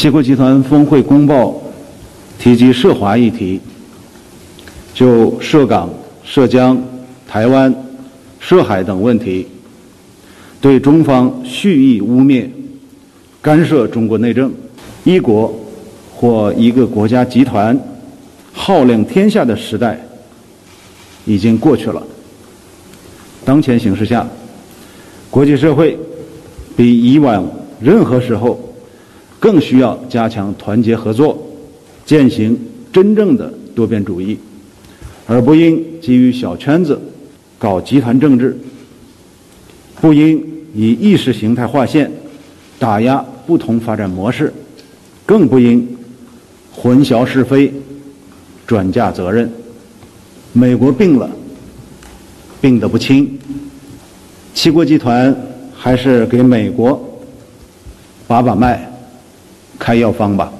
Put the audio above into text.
七国集团峰会公报提及涉华议题，就涉港、涉疆、台湾、涉海等问题，对中方蓄意污蔑、干涉中国内政，一国或一个国家集团号令天下的时代已经过去了。当前形势下，国际社会比以往任何时候更需要加强团结合作，践行真正的多边主义，而不应基于小圈子搞集团政治，不应以意识形态划线打压不同发展模式，更不应混淆是非、转嫁责任。美国病了。病得不轻，七国集团还是给美国把把脉、开药方吧。